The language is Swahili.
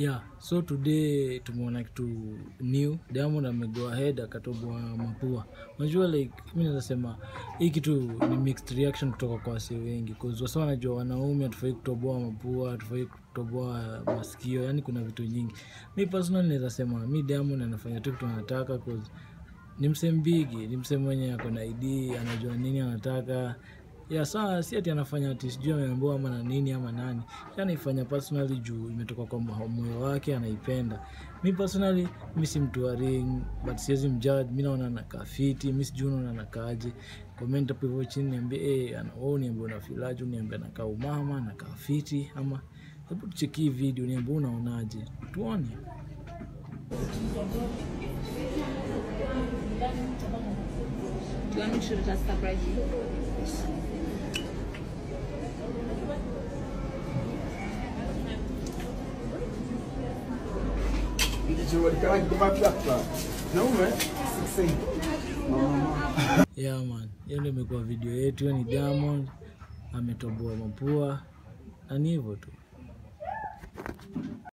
yeah so today tumeona kitu new. Diamond amego ahead akatoboa mapua. Unajua like mi naweza sema hii kitu ni mixed reaction kutoka kwa wasi wengi cause wasa wanajua wanaume hatufai kutoboa mapua hatufai kutoboa masikio yani kuna vitu nyingi mi personal naweza sema mi diamond anafanya tu kitu anataka ni msembigi ni msee mwenye ako na id anajua nini anataka ya saa si ati anafanya ati sijui ameambiwa ama na nini ama nani. Yeye anaifanya personally juu imetoka kwa mo- moyo wake anaipenda. Mi personally mi si mtu wa ring but siwezi mjudge. Mi naona nakafiti, mi sijui unaona nakaaje comment hapo hivyo chini niambie eh wewe niambie unafilaje niambie anakaa umama nakaa fiti ama hebu tucheki video niambie unaonaje. Tuone. Do you want me to surprise you? Yeah man. Hiyo ndio imekuwa video yetu. Ni diamond. Ametoboa mapua. Na ni hivyo tu